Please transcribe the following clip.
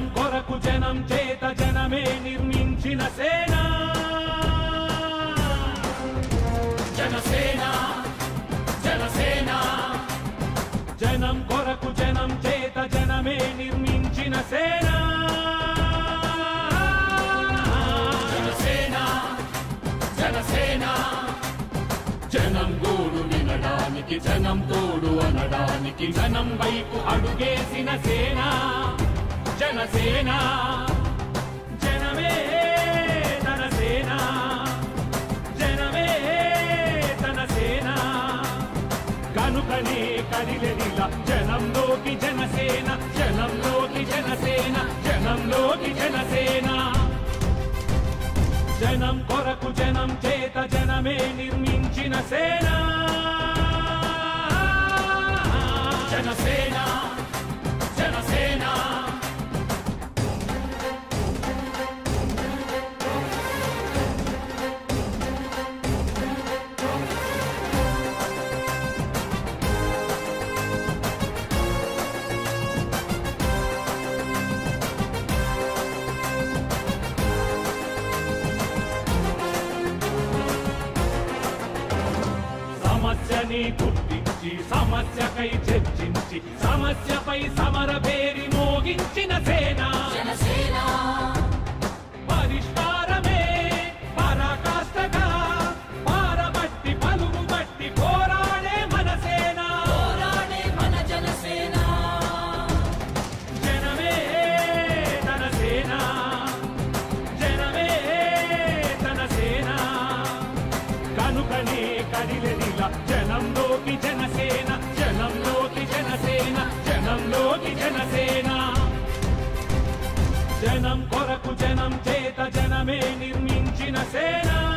జనం కొరకు జనం చేత జనమే నిర్మించిన సేన. జనసేన జనసేన. జనం కొరకు జనం చేత జనమే నిర్మించిన సేన. జనసేన జనసేన. జనం గోడు వినడానికి జనం తోడు అనడానికి జనం వైపు అడుగేసిన సేనా. జనసేన జనమే తన సేన. జనమే తన సేన. కనుకనే కదిలెదిల జనంలోకి జనసేన. జనంలోకి జనసేన. జనంలోకి జనసేన. జనం కొరకు జనం చేత జనమే నిర్మించిన సేన. సమస్యని గుర్తించి సమస్యకై చర్చించి సమస్యపై సమర పేరి మోగించిన సేన. జనసేన. పరిష్కారమే పరాకాష్ఠగా పారబట్టి పలుగు బట్టి పోరాడే మన సేన. పోరాడే మన జనసేన. జనమే తన సేన. జనమే తన సేన. కనుకనే కదిలెదిల జనంలోకి జనసేన జనంలోకి జనసేన జనంలోకి జనసేన. జనం కొరకు జనం చేత జనమే నిర్మించిన సేనా.